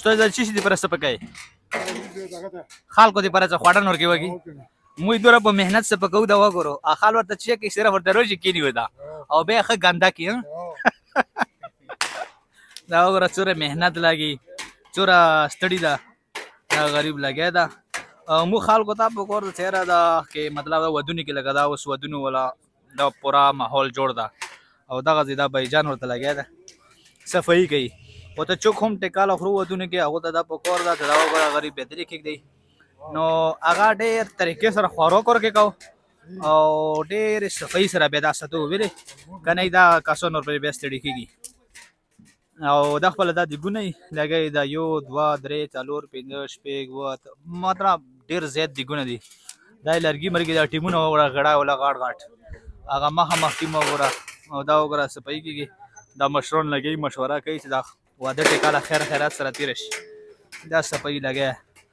شته د چی دي پر څه پکای خلکو دي پر څه خواړه نور کې وږي موږ دوره په مهنت څه پکو دا وګورو اخال ورته چې کې صرف ورته روزي کې نیو دا او به خه ګندا کې دا وګوره څوره مهنت لګي څوره ستړي دا دا غریب لګیا دا مو خلکو ته په کور چهره دا کې مطلب ودونی کې لګا دا اوس ودونو ولا دا پورا ماحول جوړ ده او دغه زی دا بایجان ورته لګیا ده صفائی کوي او ته چوک هم ټکاله خرو ودونه کې هغه ته دا پکور ده دا وګړه غریب به درې کې دی نو هغه ډېر طریقې سره خورو کور کې کو او ډېر صفائی سره به دا ستو ویلې کنه دا کاسو نور په بیس لړی کېږي او دا خپل دا دی ګونه لګي دا یو دوا درې څلور پنځه شپږ و مطلب ډیر زیات دی ګونه دي دا لرګي مرګي دا ټیمونه وګړه غړا ولا غاړ غاټ هغه مخ مخ ټیم وګړه او دا وګړه سپای کیږي دا مشرون لګي مشوره کوي چې دا واده ټکاله خیر خیرات سره تیر شي دا سپای لګي